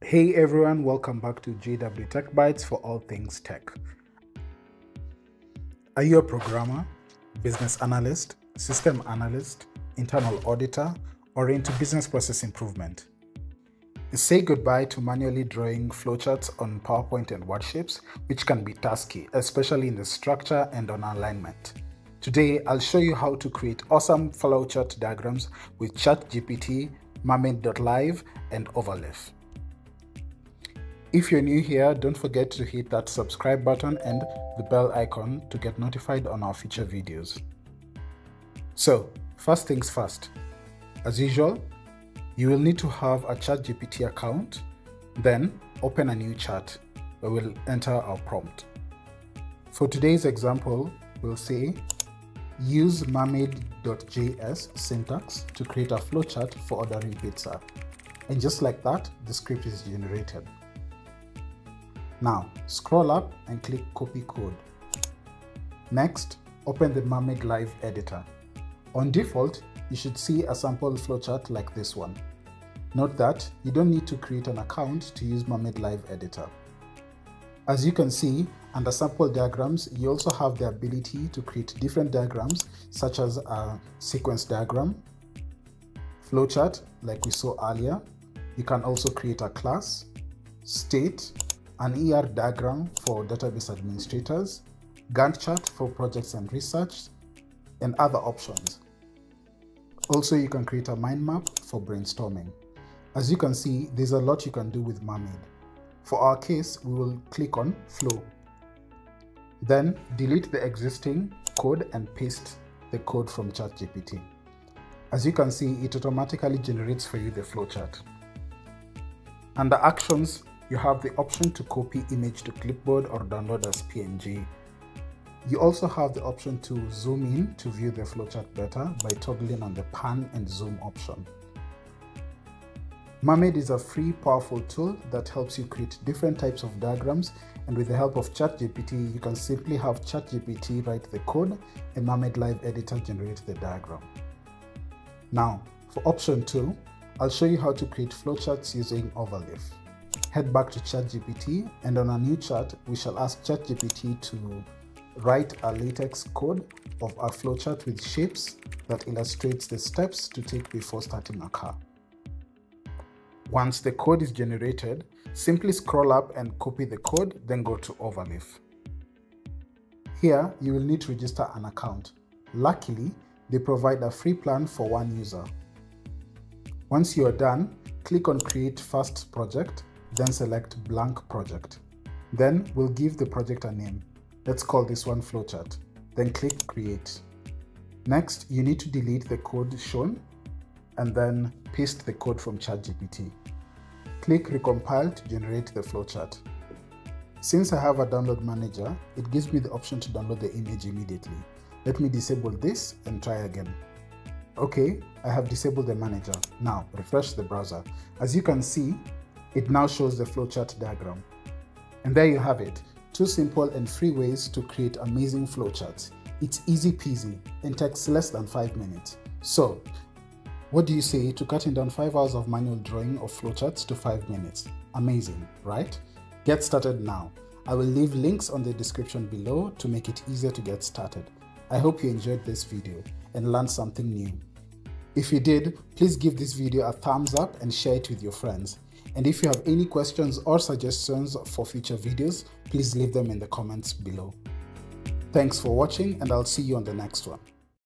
Hey everyone, welcome back to JW Tech Bytes for all things tech. Are you a programmer, business analyst, system analyst, internal auditor, or into business process improvement? Say goodbye to manually drawing flowcharts on PowerPoint and Wordships, which can be tasky, especially in the structure and on alignment. Today, I'll show you how to create awesome flowchart diagrams with ChatGPT, Mermaid.live, and Overleaf. If you're new here, don't forget to hit that subscribe button and the bell icon to get notified on our future videos. So, first things first. As usual, you will need to have a ChatGPT account, then open a new chat where we'll enter our prompt. For today's example, we'll say use mermaid.js syntax to create a flowchart for ordering pizza. And just like that, the script is generated. Now, scroll up and click copy code. Next, open the Mermaid Live editor. On default, you should see a sample flowchart like this one. Note that you don't need to create an account to use Mermaid Live editor. As you can see, under sample diagrams, you also have the ability to create different diagrams such as a sequence diagram, flowchart like we saw earlier. You can also create a class, state, an ER diagram for database administrators, Gantt chart for projects and research, and other options. Also, you can create a mind map for brainstorming. As you can see, there's a lot you can do with Mermaid. For our case, we will click on Flow. Then delete the existing code and paste the code from ChatGPT. As you can see, it automatically generates for you the flowchart. Under Actions, you have the option to copy image to clipboard or download as PNG. You also have the option to zoom in to view the flowchart better by toggling on the pan and zoom option. Mermaid is a free, powerful tool that helps you create different types of diagrams and with the help of ChatGPT, you can simply have ChatGPT write the code and Mermaid Live Editor generate the diagram. Now, for option 2, I'll show you how to create flowcharts using Overleaf head back to ChatGPT and on a new chat, we shall ask ChatGPT to write a latex code of a flowchart with shapes that illustrates the steps to take before starting a car. Once the code is generated, simply scroll up and copy the code, then go to Overleaf. Here, you will need to register an account. Luckily, they provide a free plan for one user. Once you are done, click on Create First Project then select blank project. Then we'll give the project a name. Let's call this one flowchart. Then click create. Next, you need to delete the code shown and then paste the code from ChatGPT. Click recompile to generate the flowchart. Since I have a download manager, it gives me the option to download the image immediately. Let me disable this and try again. Okay, I have disabled the manager. Now, refresh the browser. As you can see, it now shows the flowchart diagram. And there you have it, two simple and free ways to create amazing flowcharts. It's easy peasy and takes less than 5 minutes. So, what do you say to cutting down 5 hours of manual drawing of flowcharts to 5 minutes? Amazing, right? Get started now. I will leave links on the description below to make it easier to get started. I hope you enjoyed this video and learned something new. If you did, please give this video a thumbs up and share it with your friends. And if you have any questions or suggestions for future videos, please leave them in the comments below. Thanks for watching and I'll see you on the next one.